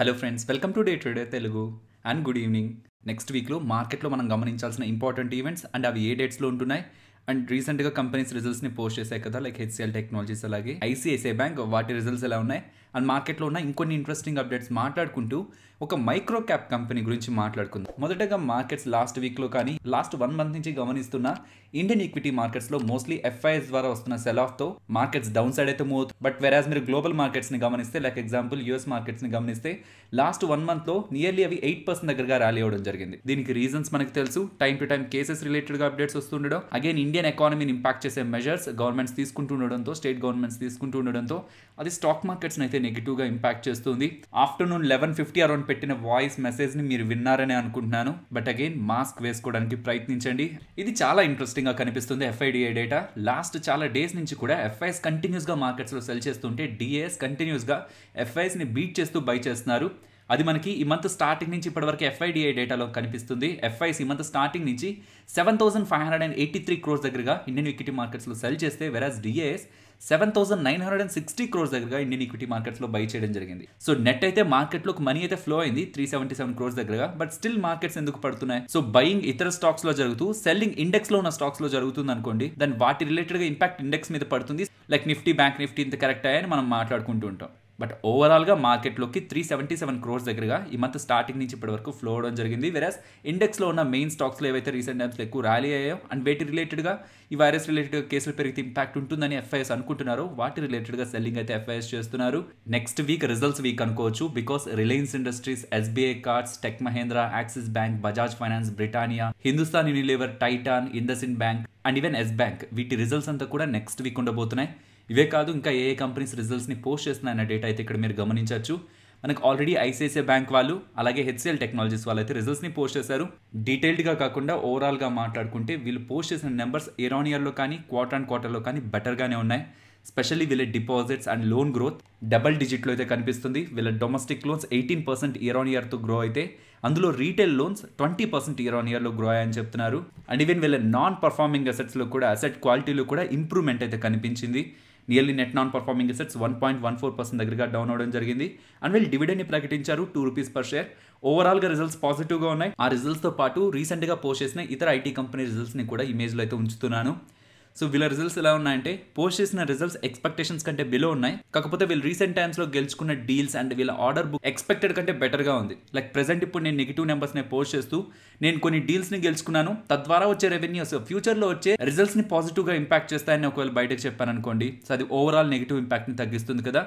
Hello friends welcome to day today Telugu and good evening next వీక్లో మార్కెట్లో మనం గమనించాల్సిన ఇంపార్టెంట్ ఈవెంట్స్ అండ్ అవి ఏ డేట్స్లో ఉంటున్నాయి? అండ్ రీసెంట్గా కంపెనీస్ రిజల్ట్స్ని పోస్ట్ చేశాయి కదా లైక్ హెచ్సిఎల్ టెక్నాలజీస్ అలాగే ఐసిఐసిఐ బ్యాంక్ వాటి రిజల్ట్స్ ఎలా ఉన్నాయి? అండ్ మార్కెట్లో ఉన్న ఇంకొన్ని ఇంట్రెస్టింగ్ అప్డేట్స్ మాట్లాడుకుంటూ ఒక మైక్రో క్యాప్ కంపెనీ గురించి మాట్లాడుకుందాం. మొదటగా మార్కెట్స్ లాస్ట్ వీక్లో కానీ లాస్ట్ వన్ మంత్ నుంచి గమనిస్తున్న ఇండియన్ ఈక్విటీ మార్కెట్స్లో మోస్ట్లీ ఎఫ్ఐఎస్ ద్వారా వస్తున్న సెల్ ఆఫ్తో మార్కెట్స్ డౌన్ సైడ్ అయితే మూవ్ బట్ వెరాజ్ మీరు గ్లోబల్ మార్కెట్స్ని గమనిస్తే లైక్ ఎగ్జాంపుల్ యూఎస్ మార్కెట్స్ని గమనిస్తే లాస్ట్ వన్ మంత్లో నియర్లీ అవి ఎయిట్ పర్సెంట్ దగ్గరగా ర్యాలీ అవ్వడం జరిగింది. దీనికి రీజన్స్ మనకు తెలుసు. టైం టు టైం కేసెస్ రిలేటెడ్గా అప్డేట్స్ వస్తుండడం అగైన్ ఇండియన్ ఎకానమీని ఇంపాక్ట్ చేసే మెజర్స్ గవర్నమెంట్స్ తీసుకుంటుండడంతో స్టేట్ గవర్నమెంట్స్ తీసుకుంటుండడంతో అది స్టాక్ మార్కెట్స్ని అయితే నెగిటివ్గా ఇంపాక్ట్ చేస్తుంది. ఆఫ్టర్నూన్ లెవెన్ ఫిఫ్టీ అరౌండ్ పెట్టిన వాయిస్ మెసేజ్ని మీరు విన్నారని అనుకుంటున్నాను. బట్ అగైన్ మాస్క్ వేసుకోవడానికి ప్రయత్నించండి. ఇది చాలా ఇంట్రెస్టింగ్గా కనిపిస్తుంది ఎఫ్ఐడిఐ డేటా లాస్ట్ చాలా డేస్ నుంచి కూడా ఎఫ్ఐఎస్ కంటిన్యూస్గా మార్కెట్స్లో సెల్ చేస్తుంటే డిఏఎస్ కంటిన్యూస్గా ఎఫ్ఐఎస్ని బీట్ చేస్తూ బై చేస్తున్నారు. అది మనకి ఈ మంత్ స్టార్టింగ్ నుంచి ఇప్పటివరకు ఎఫ్ఐడిఐ డేటాలో కనిపిస్తుంది. ఎఫ్ఐస్ ఈ మంత్ స్టార్టింగ్ నుంచి seven thousand five hundred and eighty three crores దగ్గరగా ఇండియన్ ఈక్విటీ మార్కెట్స్లో సెల్ చేస్తే whereas DIIs seven thousand nine hundred and sixty crores దగ్గరగా ఇండియన్ ఈక్విటీ మార్కెట్స్లో బై చేయడం జరిగింది. సో నెట్ అయితే మార్కెట్లోకి మనీ అయితే ఫ్లో అయింది త్రీ సెవెంటీ సెవెన్ క్రోర్స్ దగ్గరగా బట్ స్టిల్ మార్కెట్స్ ఎందుకు పడుతున్నాయి? సో బయింగ్ ఇతర స్టాక్స్లో జరుగుతూ సెల్లింగ్ ఇండెక్స్లో ఉన్న స్టాక్స్లో జరుగుతుంది అనుకోండి దాని వాటి రిలేటెడ్గా ఇంపాక్ట్ ఇండెక్స్ మీద పడుతుంది. లైక్ నిఫ్టీ బ్యాంక్ నిఫ్టీ ఇంత కరెక్ట్ అయ్యని మనం మాట్లాడుకుంటూ ఉంటాం. బట్ ఓవరాల్గా మార్కెట్లోకి త్రీ సెవెంటీ సెవెన్ క్రోర్స్ దగ్గరగా ఈ మంత్ స్టార్టింగ్ నుంచి ఇప్పటి వరకు ఫ్లో అవడం జరిగింది. వెరాస్ ఇండెక్స్లో ఉన్న మెయిన్ స్టాక్స్లో ఏవైతే రీసెంట్ టైమ్స్లో ఎక్కువ ర్యాలీ అయ్యాయో అండ్ వేటి రిలేటెడ్గా ఈ వైరస్ రిలేటెడ్ కేసులు పెరిగితే ఇంపాక్ట్ ఉంటుందని ఎఫ్ఐఎస్ అనుకుంటున్నారు వాటి రిలేటెడ్గా సెల్లింగ్ అయితే ఎఫ్ఐఎస్ చేస్తున్నారు. నెక్స్ట్ వీక్ రిజల్ట్స్ వీక్ అనుకోవచ్చు. Because Reliance Industries SBI Cards Tech Mahindra Axis Bank Bajaj Finance Britannia Hindustan Unilever Titan IndusInd Bank and even Yes Bank వీటి రిజల్ట్స్ అంతా కూడా నెక్స్ట్ వీక్ ఉండబోతున్నాయి. ఇవే కాదు ఇంకా ఏ ఏ కంపెనీస్ రిజల్ట్స్ని పోస్ట్ చేస్తున్నాయన్న డేటా అయితే ఇక్కడ మీరు గమనించవచ్చు. మనకు ఆల్రెడీ ఐసిఐసిఐ బ్యాంక్ వాళ్ళు అలాగే హెచ్సిఎల్ టెక్నాలజీస్ వాళ్ళు అయితే రిజల్ట్స్ని పోస్ట్ చేశారు. డీటెయిల్డ్గా కాకుండా ఓవరాల్గా మాట్లాడుకుంటే వీళ్ళు పోస్ట్ చేసిన నెంబర్స్ ఇయర్ ఆన్ ఇయర్లో కానీ క్వార్టర్ అండ్ క్వార్టర్లో కానీ బెటర్గానే ఉన్నాయి. స్పెషల్లీ వీళ్ళ deposits and loan growth double డిజిట్లో అయితే కనిపిస్తుంది. వీళ్ళ domestic loans eighteen percent year on ఇయర్తో grow అయితే అందులో retail loans twenty percent year on ఇయర్లో గ్రో అయ్యాయని చెప్తున్నారు. అండ్ ఈవెన్ వీళ్ళ నాన్ పర్ఫార్మింగ్ అసెట్స్లో కూడా అసెట్ క్వాలిటీలో కూడా ఇంప్రూవ్మెంట్ అయితే కనిపించింది. Nearly net non performing assets one point one four percent దగ్గరగా డౌన్ అవడం జరిగింది. అండ్ వీళ్ళు డివిడెండ్ని ప్రకటించారు టూ రూపీస్ పర్ షేర్ ఓవరాల్గా రిజల్ట్స్ పాజిటివ్గా ఉన్నాయి. ఆ రిజల్ట్స్తో పాటు రీసెంట్గా పోస్ట్ చేసిన ఇతర ఐటీ కంపెనీ రిజల్ట్స్ని కూడా ఇమేజ్లో అయితే ఉంచుతున్నాను. సో వీళ్ళ రిజల్ట్స్ ఎలా ఉన్నాయంటే పోస్ట్ చేసిన రిజల్ట్స్ ఎక్స్పెక్టేషన్స్ కంటే బిలో ఉన్నాయి. కాకపోతే వీళ్ళు రీసెంట్ టైమ్స్లో గెలుచుకున్న డీల్స్ అండ్ వీళ్ళ ఆర్డర్ బుక్ ఎక్స్పెక్టెడ్ కంటే బెటర్గా ఉంది. లైక్ ప్రెసెంట్ ఇప్పుడు నేను నెగిటివ్ నెంబర్స్ని పోస్ట్ చేస్తూ నేను కొన్ని డీల్స్ని గెలుచుకున్నాను. తద్వారా వచ్చే రెవెన్యూస్ ఫ్యూచర్లో వచ్చే రిజల్ట్స్ని పాజిటివ్గా ఇంపాక్ట్ చేస్తాయని ఒకవేళ బయటకు చెప్పాను అనుకోండి సో అది ఓవరాల్ నెగిటివ్ ఇంపాక్ట్ని తగ్గిస్తుంది కదా.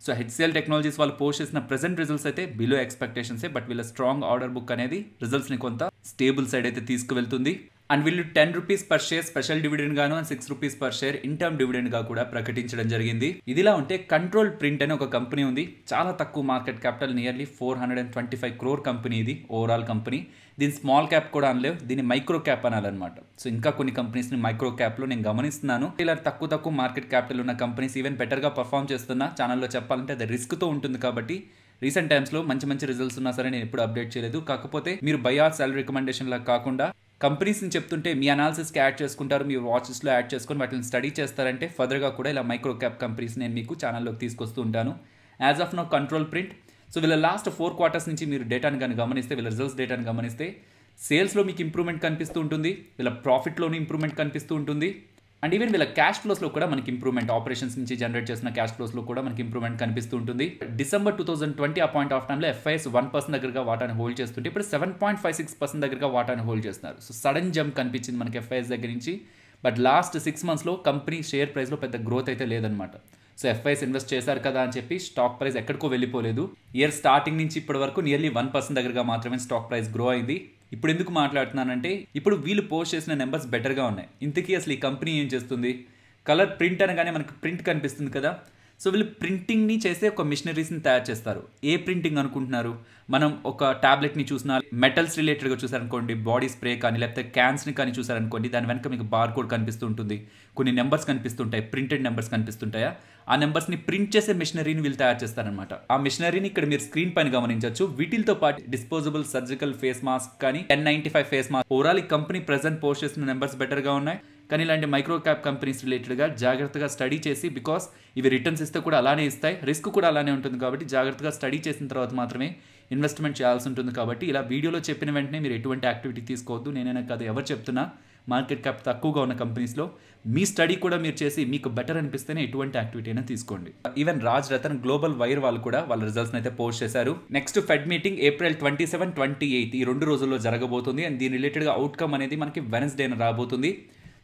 సో హెచ్సిఎల్ టెక్నాలజీస్ వాళ్ళు పోస్ట్ చేసిన ప్రెసెంట్ రిజల్ట్స్ అయితే బిలో ఎక్స్పెక్టేషన్సే బట్ వీళ్ళ స్ట్రాంగ్ ఆర్డర్ బుక్ అనేది రిజల్ట్స్ని కొంత స్టేబుల్ సైడ్ అయితే తీసుకువెళ్తుంది. అండ్ వీళ్ళు ten rupees per share special dividend గాను and six rupees per share interim డివిడెండ్గా కూడా ప్రకటించడం జరిగింది. ఇదిలా ఉంటే కంట్రోల్ ప్రింట్ అనే ఒక కంపెనీ ఉంది. చాలా తక్కువ market capital nearly four hundred and twenty five crore company ఇది ఓవరాల్ కంపెనీ దీని స్మాల్ క్యాప్ కూడా అనలేవు దీన్ని మైక్రో క్యాప్ అనాలన్నమాట. సో ఇంకా కొన్ని కంపెనీస్ని మైక్రో క్యాప్లో నేను గమనిస్తున్నాను. ఇలా తక్కువ తక్కువ మార్కెట్ క్యాపిటల్ ఉన్న కంపెనీస్ ఈవెన్ బెటర్గా పర్ఫామ్ చేస్తున్నా. ఛానల్లో చెప్పాలంటే అది రిస్క్తో ఉంటుంది కాబట్టి రీసెంట్ టైమ్స్లో మంచి మంచి రిజల్ట్స్ ఉన్నా సరే నేను ఎప్పుడు అప్డేట్ చేయలేదు. కాకపోతే మీరు బయార్ సెల్ రికమెండేషన్ లా కాకుండా కంపెనీస్ని చెప్తుంటే మీ అనాలిసిస్కి యాడ్ చేసుకుంటారు మీ వాచెస్లో యాడ్ చేసుకొని వాటిని స్టడీ చేస్తారంటే ఫర్దర్గా కూడా ఇలా మైక్రో క్యాప్ కంపెనీస్ నేను మీకు ఛానల్లోకి తీసుకొస్తూ ఉంటాను. As of no control print. So వీళ్ళ లాస్ట్ ఫోర్ క్వార్టర్స్ నుంచి మీరు డేటాను కానీ గమనిస్తే వీళ్ళ రిజల్ట్స్ డేటాను గమనిస్తే సేల్స్లో మీకు ఇంప్రూవ్మెంట్ కనిపిస్తూ ఉంటుంది వీళ్ళ ప్రాఫిట్లోనూ ఇంప్రూవ్మెంట్ కనిపిస్తూ ఉంటుంది. అండ్ ఈవెన్ వీళ్ళ క్యాష్ ఫ్లోస్లో కూడా మనకి ఇంప్రూవ్మెంట్ ఆపరేషన్స్ నుంచి జనరేట్ చేసిన క్యాష్ ఫ్లోస్లో కూడా మనకి ఇంప్రూవ్మెంట్ కనిపిస్తూ ఉంటుంది. డిసెంబర్ టూ థౌసండ్ ట్వంటీ ఆ పాయింట్ ఆఫ్ టైంలో ఎఫ్ఐఎస్ వన్ పర్సెంట్ దగ్గరగా వాటాన్ని హోల్డ్ చేస్తుంటే ఇప్పుడు seven point five six percent దగ్గరగా వాటాన్ని హోల్డ్ చేస్తున్నారు. సో సడన్ జంప్ కనిపించింది మనకి ఎఫ్ఐఎస్ దగ్గర నుంచి. బట్ లాస్ట్ సిక్స్ మంత్స్లో కంపెనీ షేర్ ప్రైస్లో పెద్ద గ్రోత్ అయితే లేదనమాట సో ఎఫ్ఐఎస్ ఇన్వెస్ట్ చేశారు కదా అని చెప్పి స్టాక్ ప్రైస్ ఎక్కడికో వెళ్ళిపోలేదు. ఇయర్ స్టార్టింగ్ నుంచి ఇప్పటి వరకు నియర్లీ వన్ పర్సెంట్ దగ్గరగా మాత్రమే స్టాక్ ప్రైస్ గ్రో అయింది. ఇప్పుడు ఎందుకు మాట్లాడుతున్నానంటే ఇప్పుడు వీళ్ళు పోస్ట్ చేసిన నెంబర్స్ బెటర్గా ఉన్నాయి. ఇంతకీ అసలు ఈ కంపెనీ ఏం చేస్తుంది? కలర్ ప్రింట్ అనగానే మనకు ప్రింట్ కనిపిస్తుంది కదా. సో వీళ్ళు ప్రింటింగ్ని చేసే ఒక మిషనరీస్ని తయారు చేస్తారు. ఏ ప్రింటింగ్ అనుకుంటున్నారు? మనం ఒక ట్యాబ్లెట్ని చూసినా మెటల్స్ రిలేటెడ్గా చూసారనుకోండి బాడీ స్ప్రే కానీ లేకపోతే క్యాన్స్ని కానీ చూసారనుకోండి దాని వెనక మీకు బార్ కోడ్ కనిపిస్తూ ఉంటుంది. కొన్ని నెంబర్స్ కనిపిస్తుంటాయి ప్రింటెడ్ నెంబర్స్ కనిపిస్తుంటాయా? ఆ నెంబర్స్ని ప్రింట్ చేసే మిషనరీని వీళ్ళు తయారు చేస్తారనమాట ఆ మిషనరీని ఇక్కడ మీరు స్క్రీన్ పైన గమనించవచ్చు వీటితో పాటు డిస్పోజబుల్ సర్జికల్ ఫేస్ మాస్క్ కానీ N ninety five face mask overall ఈ కంపెనీ ప్రెసెంట్ పోస్ట్ చేసిన నెంబర్స్ బెటర్గా ఉన్నాయి. కానీ ఇలాంటి మైక్రో క్యాప్ కంపెనీస్ రిలేటెడ్గా జాగ్రత్తగా స్టడీ చేసి బికాస్ ఇవి రిటర్న్స్ ఇస్తే కూడా అలానే ఇస్తాయి రిస్క్ కూడా అలానే ఉంటుంది కాబట్టి జాగ్రత్తగా స్టడీ చేసిన తర్వాత మాత్రమే ఇన్వెస్ట్మెంట్ చేయాల్సి ఉంటుంది కాబట్టి ఇలా వీడియోలో చెప్పిన వెంటనే మీరు ఎటువంటి యాక్టివిటీ తీసుకోవద్దు. నేనైనా కాదు ఎవరు చెప్తున్నా మార్కెట్ క్యాప్ తక్కువగా ఉన్న కంపెనీస్లో మీ స్టడీ కూడా మీరు చేసి మీకు బెటర్ అనిపిస్తేనే ఎటువంటి యాక్టివిటీ అయినా తీసుకోండి. Even Raj Ratan Global Wire వాళ్ళు కూడా వాళ్ళ రిజల్ట్స్ అయితే పోస్ట్ చేశారు. Next Fed meeting April twenty seven twenty eighth ఈ రెండు రోజుల్లో జరగబోతుంది. అండ్ దీని రిలేటెడ్గా అవుట్కమ్ అనేది మనకి వెనస్డేన రాబోతుంది.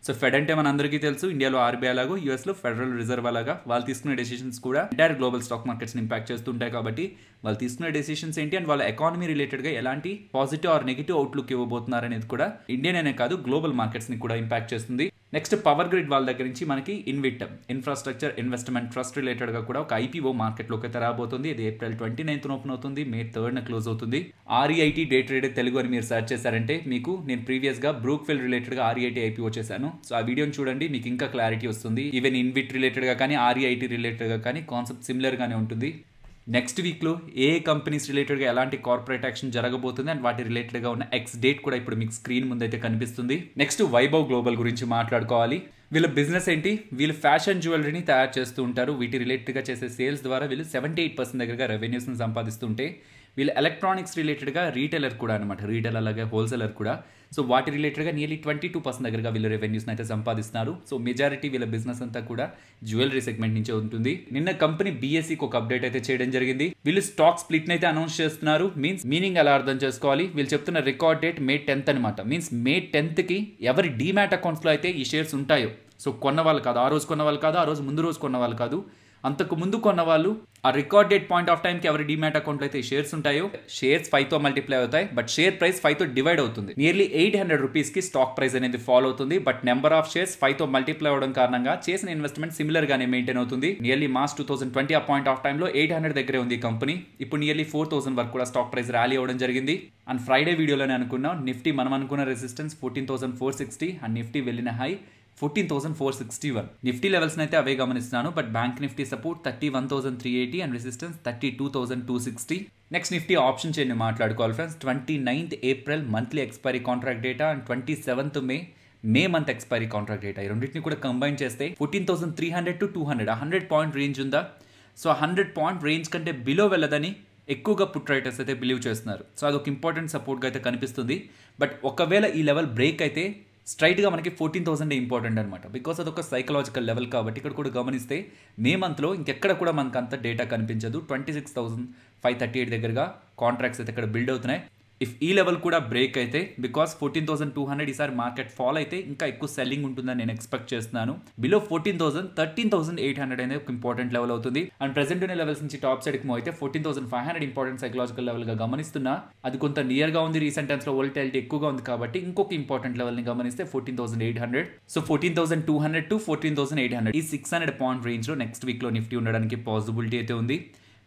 సో ఫెడ్ అంటే మనందరికీ తెలుసు ఇండియాలో ఆర్బీఐ లాగా యూఎస్లో ఫెడరల్ రిజర్వ్ అలాగా వాళ్ళు తీసుకునే డెసిషన్స్ కూడా ఎంటైర్ గ్లోబల్ స్టాక్ మార్కెట్స్ని ఇంపాక్ట్ చేస్తుంటాయి కాబట్టి వాళ్ళు తీసుకునే డెసిషన్స్ ఏంటి అండ్ వాళ్ళ ఎకానమీ రిలేటెడ్గా ఎలాంటి పాజిటివ్ ఆర్ నెగిటివ్ అవుట్లుక్ ఇవ్వబోతున్నారు అనేది కూడా ఇండియన్ అనే కాదు గ్లోబల్ మార్కెట్స్ని కూడా ఇంపాక్ట్ చేస్తుంది. నెక్స్ట్ పవర్ గ్రిడ్ వాళ్ళ దగ్గర నుంచి మనకి ఇన్విట్ ఇన్ఫ్రాస్ట్రక్చర్ ఇన్వెస్ట్మెంట్ ట్రస్ట్ రిలేటెడ్గా కూడా ఒక ఐపీఓ మార్కెట్లోకి అయితే రాబోతుంది. ఇది ఏప్రిల్ ట్వంటీ నైన్త్ ఓపెన్ అవుతుంది మే థర్డ్న క్లోజ్ అవుతుంది. ఆర్ఈఐటీ డే ట్రేడెడ్ తెలుగు అని మీరు సెర్చ్ చేశారంటే మీకు నేను ప్రీవియస్గా బ్రూక్ఫెల్ రిలేటెడ్గా ఆర్ఈఐటీ ఐపీఓ చేశాను. సో ఆ వీడియోని చూడండి మీకు ఇంకా క్లారిటీ వస్తుంది. ఈవెన్ ఇన్విట్ రిలేటెడ్గా కానీ ఆర్ఈఐటీ రిలేటెడ్గా కానీ కాన్సెప్ట్ సిమిలర్గానే ఉంటుంది. నెక్స్ట్ వీక్లో ఏ కంపెనీస్ రిలేటెడ్గా ఎలాంటి కార్పొరేట్ యాక్షన్ జరగబోతుంది అండ్ వాటి రిలేటెడ్గా ఉన్న ఎక్స్ డేట్ కూడా ఇప్పుడు మీకు స్క్రీన్ ముందైతే కనిపిస్తుంది. నెక్స్ట్ వైభవ్ గ్లోబల్ గురించి మాట్లాడుకోవాలి. వీళ్ళ బిజినెస్ ఏంటి? వీళ్ళు ఫ్యాషన్ జ్యువెలరీని తయారు చేస్తూ ఉంటారు. వీటి రిలేటెడ్గా చేసే సేల్స్ ద్వారా వీళ్ళు సెవెంటీ ఎయిట్ పర్సెంట్ దగ్గరగా రెవెన్యూస్ని సంపాదిస్తుంటే వీళ్ళు ఎలక్ట్రానిక్స్ రిలేటెడ్గా రీటైలర్ కూడా అనమాట రీటైల్ అలాగే హోల్సేలర్ కూడా. సో వాటి రిలేటెడ్గా నియర్లీ ట్వంటీ టూ పర్సెంట్ దగ్గరగా వీళ్ళు రెవెన్యూస్ని అయితే సంపాదిస్తున్నారు. సో మెజారిటీ వీళ్ళ బిజినెస్ అంతా కూడా జ్యువెలరీ సెగ్మెంట్ నుంచే ఉంటుంది. నిన్న కంపెనీ బీఎస్సీకి ఒక అప్డేట్ అయితే చేయడం జరిగింది. వీళ్ళు స్టాక్ స్ప్లిట్ అయితే అనౌన్స్ చేస్తున్నారు. మీన్స్ మీనింగ్ ఎలా అర్థం చేసుకోవాలి? వీళ్ళు చెప్తున్న రికార్డ్ డేట్ మే టెన్త్ అనమాట మీన్స్ మే టెన్త్కి ఎవరి డీమ్యాట్ అకౌంట్స్లో అయితే ఈ షేర్స్ ఉంటాయో? సో కొన్న వాళ్ళు కాదు. ఆ రోజు కొన్న వాళ్ళు కాదు. ఆ రోజు ముందు రోజు కొన్న వాళ్ళు కాదు. అంతకు ముందు కొన్న వాళ్ళు ఆ రికార్డ్ డేట్ పాయింట్ ఆఫ్ టైంకి ఎవరి డిమాట్ అకౌంట్లో అయితే షేర్స్ ఉంటాయో షేర్స్ ఫైవ్తో మల్టిప్లై అవుతాయి బట్ షేర్ ప్రైస్ ఫైవ్తో డివైడ్ అవుతుంది. నియర్లీ ఎయిట్ హండ్రెడ్ రూపీస్కి స్టాక్ ప్రైస్ అనేది ఫాలో అవుతుంది బట్ నెంబర్ ఆఫ్ షేర్స్ ఫైవ్తో మల్టిప్లై అవడం కారణంగా చేసిన ఇన్వెస్ట్మెంట్ సిమిలర్ గానే మెయింటైన్ అవుతుంది. Nearly March two thousand twenty ఆ పాయింట్ ఆఫ్ టైంలో ఎయిట్ హండ్రెడ్ దగ్గరే ఉంది కంపెనీ ఇప్పుడు నియర్లీ ఫోర్ థౌసండ్ వరకు కూడా స్టాక్ ప్రైస్ ర్యాలీ అవ్వడం జరిగింది. అండ్ ఫ్రైడే వీడియోలోనే అనుకున్నాం నిఫ్టీ మనం అనుకున్న resistance fourteen thousand four sixty and Nifty వెళ్ళిన high fourteen thousand four sixty one. Nifty levels అయితే అవే గమనిస్తున్నాను but bank Nifty support thirty one thousand three eighty and resistance thirty two thousand two sixty. Next Nifty option చేయండి మాట్లాడుకోవాలి friends. Twenty ninth April monthly expiry contract data and twenty seventh May May month expiry contract data. ఈ రెండింటిని కూడా combine చేస్తే fourteen thousand three hundred to two hundred hundred point range ఉందా? So hundred point range కంటే below వెళ్ళదని ఎక్కువగా put writers అయితే believe చేస్తున్నారు. సో అదొక ఇంపార్టెంట్ సపోర్ట్గా అయితే కనిపిస్తుంది. బట్ ఒకవేళ ఈ లెవెల్ బ్రేక్ అయితే స్ట్రైట్గా మనకి ఫోర్టీన్ థౌసండ్ ఇంపార్టెంట్ అనమాట బికాస్ అదొక సైకలాజికల్ లెవెల్ కాబట్టి ఇక్కడ కూడా గమనిస్తే మే మంత్లో ఇంకెక్కడ కూడా మనకు అంత డేటా కనిపించదు. Twenty six thousand five thirty eight దగ్గరగా కాంట్రాక్ట్స్ అయితే ఇక్కడ బిల్డ్ అవుతున్నాయి. ఇఫ్ ఈ లెవెల్ కూడా బ్రేక్ అయితే because fourteen thousand two hundred ఈసారి మార్కెట్ ఫాల్ అయితే ఇంకా ఎక్కువ సెల్లింగ్ ఉంటుందని నేను ఎక్స్పెక్ట్ చేస్తున్నాను. Below fourteen thousand thirteen thousand eight hundred అనేది ఒక ఇంపార్టెంట్ లెవెల్ అవుతుంది. అండ్ ప్రెసెంట్ ఉన్న లెవెల్స్ నుంచి టాప్ సైడ్కి మూవ్ అయితే fourteen thousand five hundred important psychological లెవెల్గా గమనిస్తున్నా. అది కొంత నియర్గా ఉంది రీసెంట్ టైమ్స్లో వోల్టాలిటీ ఎక్కువగా ఉంది కాబట్టి ఇంకొక ఇంపార్టెంట్ లెవెల్ని గమనిస్తే fourteen thousand eight hundred so fourteen thousand two hundred to fourteen thousand eight hundred ఈ సిక్స్ హండ్రెడ్ పాయింట్ రేంజ్లో నెక్స్ట్ వీక్లో నిఫ్టీ ఉండడానికి పాసిబిలిటీ అయితే ఉంది.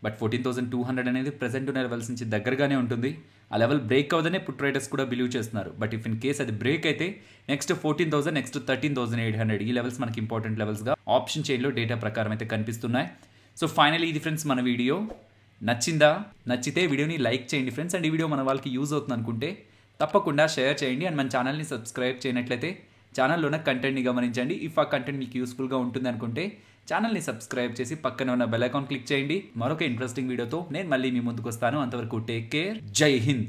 But fourteen thousand two hundred అనేది ప్రజెంట్ ఉన్న లెవెల్స్ నుంచి దగ్గరగానే ఉంటుంది. ఆ లెవెల్ బ్రేక్ అవ్వదనే పుట్ రైటర్స్ కూడా బిలీవ్ చేస్తున్నారు. బట్ ఇఫ్ ఇన్ కేస్ అది బ్రేక్ అయితే next fourteen thousand next thirteen thousand eight hundred ఈ లెవెల్స్ మనకి ఇంపార్టెంట్ లెవెల్స్గా ఆప్షన్ చైన్లో డేటా ప్రకారం అయితే కనిపిస్తున్నాయి. సో ఫైనలీ ఇది ఫ్రెండ్స్ మన వీడియో నచ్చిందా? నచ్చితే వీడియోని లైక్ చేయండి ఫ్రెండ్స్ అండ్ ఈ వీడియో మన వాళ్ళకి యూజ్ అవుతుంది అనుకుంటే తప్పకుండా షేర్ చేయండి. అండ్ మన ఛానల్ని సబ్స్క్రైబ్ చేయనట్లయితే ఛానల్లో ఉన్న కంటెంట్ని గమనించండి. ఇఫ్ ఆ కంటెంట్ మీకు యూస్ఫుల్గా ఉంటుంది అనుకుంటే ఛానల్ని సబ్స్క్రైబ్ చేసి పక్కన ఉన్న బెల్ ఐకాన్ క్లిక్ చేయండి. మరొక ఇంట్రెస్టింగ్ వీడియోతో నేను మళ్ళీ మీ ముందుకు వస్తాను. అంతవరకు టేక్ కేర్ జై హింద్.